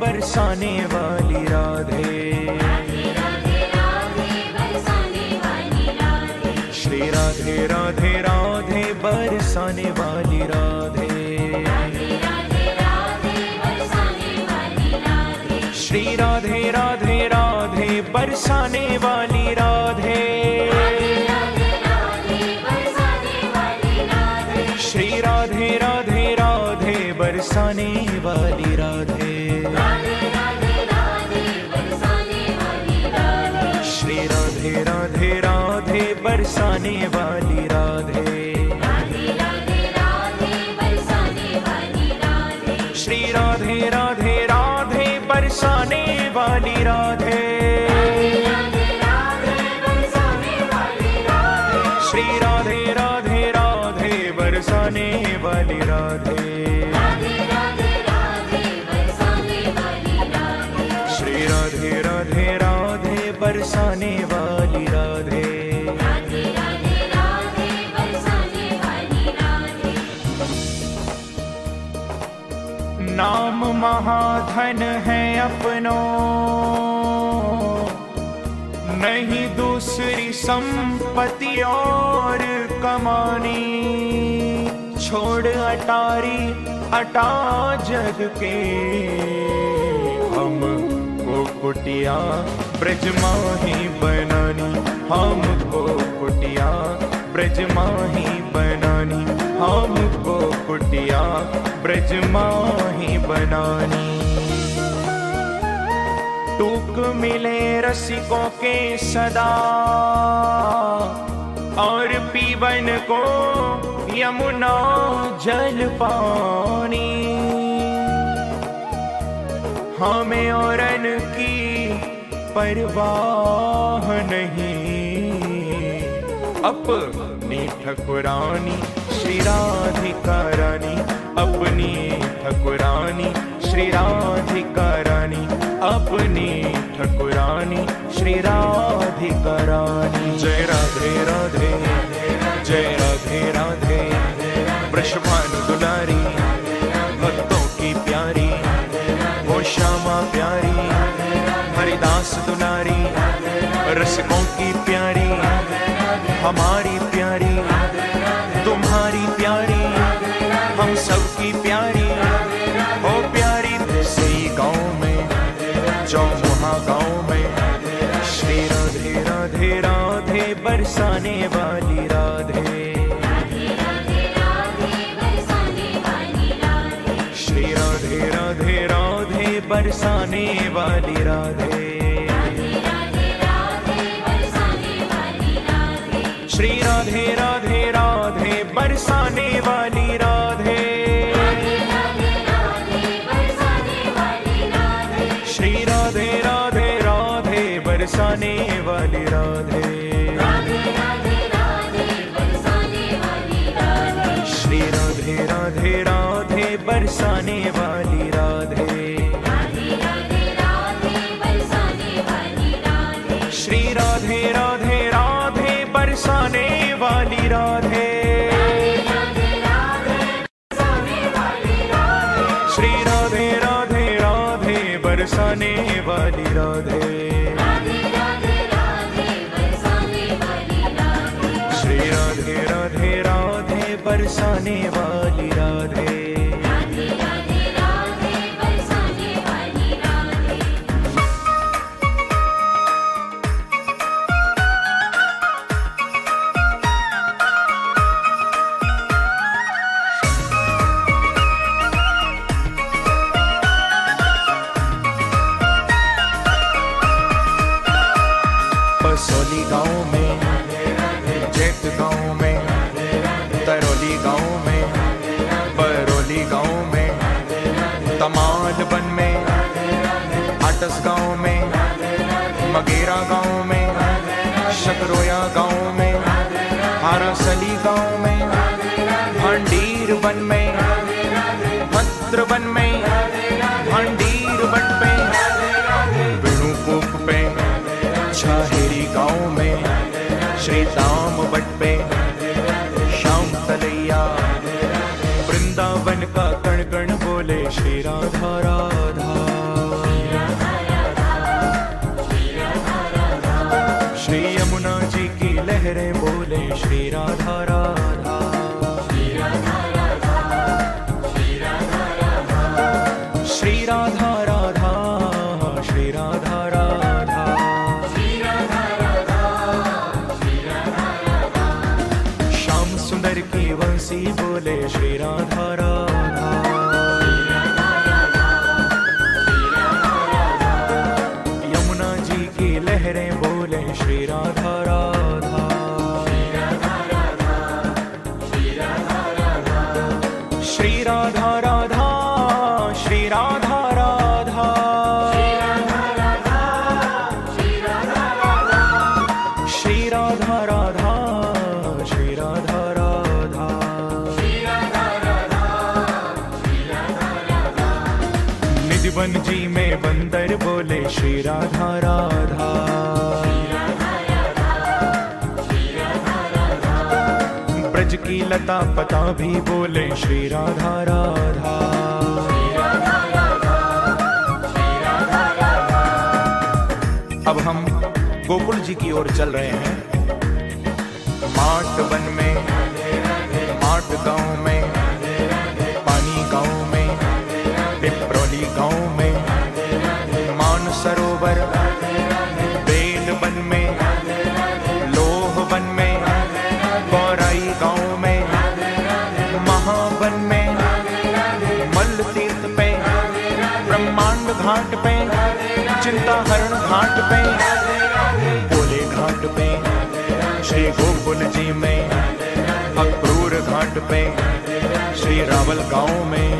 बरसाने वाली राधे। श्री राधे राधे राधे, बरसाने वाली राधे। श्री राधे राधे राधे, बरसाने वाली बरसाने वाली राधे श्री राधे राधे राधे बरसाने वाली राधे श्री राधे राधे राधे बरसाने वाली राधे श्री राधे राधे राधे बरसाने वाली महाधन है अपनों। नहीं दूसरी संपत्ति और कमानी। छोड़ अटारी, अटा जग के। हम को कुटिया, ब्रज माही बनानी। हमको कुटिया, ब्रज माही बनानी। हमको कुटिया, ब्रज माही बनानी। टूक मिले रसिकों के सदा, और पीवन को यमुना जल पानी। हमें औरन की परवाह नहीं। अपनी ठकुरानी श्री राधिका रानी अपनी ठकुरानी श्री राधिका रानी अपनी ठकुरानी श्री राधिका रानी जय राधे राधे, जय राधे राधे वृषभानु दुलारी भक्तों की प्यारी वो श्यामा प्यारी, हरिदास दुलारी, रसिकों की बरसाने वाली राधे। श्री राधे राधे राधे, बरसाने वाली राधे। श्री राधे राधे राधे, बरसाने वाली राधे। श्री राधे राधे राधे, बरसाने वाली राधे। बरसाने वाली राधे। श्री राधे राधे राधे, बरसाने वाली राधे। श्री राधे राधे राधे, बरसाने वाली राधे। श्री राधे राधे राधे, बरसाने वाली राधे। बसोली गाँव में, जेठ गाँव में, तरौली गाँव में, बरौली गाँव में, तमाल बन में, आटस गाँव में, मगेरा गाँव में, शकरोया गाँव में, हारासली गाँव में, भंडीर वन में भद्र बन में श्री राधा राधा। श्री राधा राधा, श्री राधा राधा। श्याम सुंदर की वंशी बोले श्री राधा राधा। राधा राधा। ब्रज की लता पता भी बोले श्री राधा राधा। अब हम गोकुल जी की ओर चल रहे हैं। माट वन में, माट गाँव में, पानी गाँव में, पिपरौली गाँव में। घाट पे। बोले घाट पे। श्री गोकुल जी में। अक्रूर घाट पे। श्री रावल गाँव में।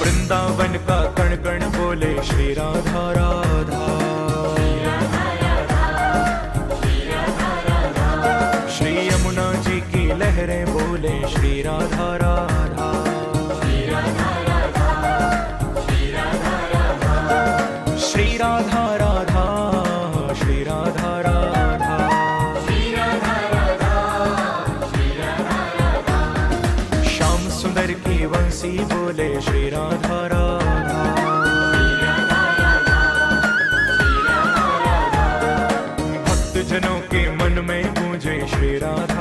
वृंदावन का कण कण बोले श्री राधा राधा। श्री यमुना जी की लहरें बोले श्री राधा भक्त जनों के मन में पूजे श्री राधा।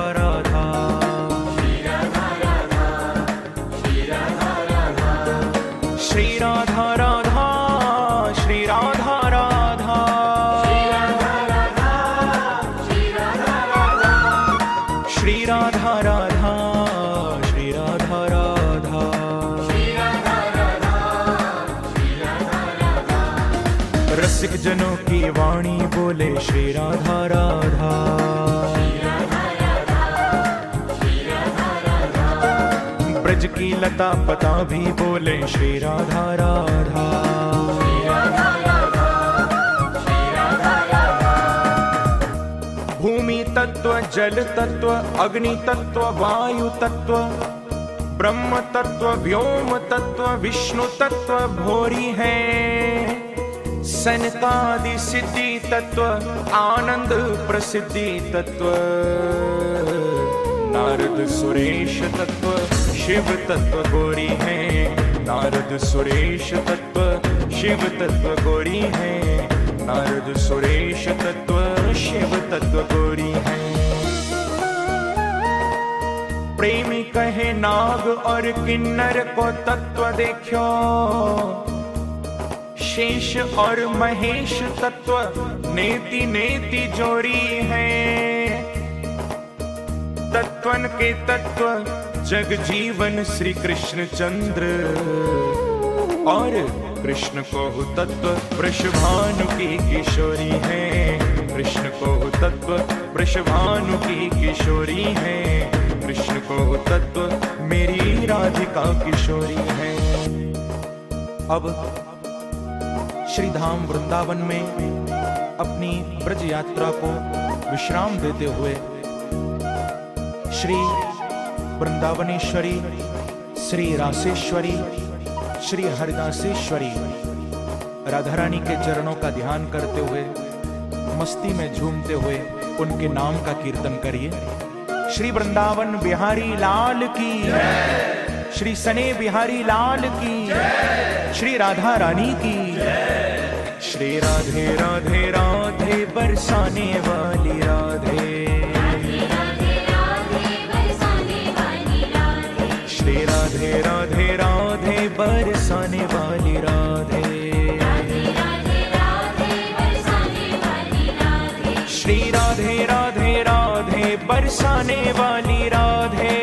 रसिक जनों की वाणी बोले श्री राधा राधा। ब्रज की लता पता भी बोले श्री राधा राधा। भूमि तत्व, जल तत्व, अग्नि तत्व, वायु तत्व, ब्रह्म तत्व, व्योम तत्व, विष्णु तत्व, भोरी है। सनकादि सिद्धि तत्व, आनंद प्रसिद्धि तत्व। नारद सुरेश तत्व, शिव तत्व गोरी है। नारद सुरेश तत्व, शिव तत्व गोरी है। नारद सुरेश तत्व, शिव तत्व गोरी है। प्रेमी कहे नाग और किन्नर को तत्व देखो शेष और महेश तत्व नेति नेति जोड़ी है। तत्वन के तत्व, जग जीवन श्री कृष्ण चंद्र और कृष्ण को तत्व वृषभानु की किशोरी है। कृष्ण को तत्व वृषभानु की किशोरी है। कृष्ण को तत्व, मेरी राधिका किशोरी है। अब श्री धाम वृंदावन में अपनी ब्रज यात्रा को विश्राम देते हुए श्री वृंदावनेश्वरी, श्री रासेश्वरी श्री हरिदासेश्वरी राधा रानी के चरणों का ध्यान करते हुए, मस्ती में झूमते हुए उनके नाम का कीर्तन करिए। श्री वृंदावन बिहारी लाल की श्री सने बिहारी लाल की श्री राधा रानी की श्री राधे राधे राधे, बरसाने वाली राधे। श्री राधे राधे राधे, बरसाने वाली राधे। श्री राधे राधे राधे, बरसाने वाली राधे।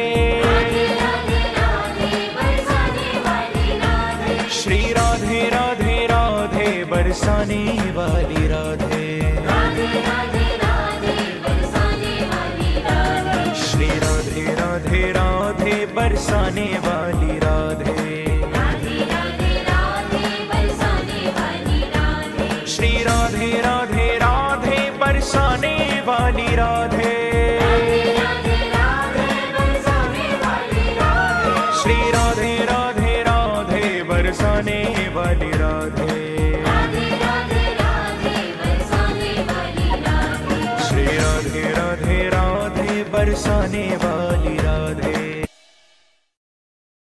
राधे। बरसाने वाली राधे। श्री राधे राधे राधे बरसाने वाली राधे। श्री राधे राधे राधे बरसाने वाली राधे।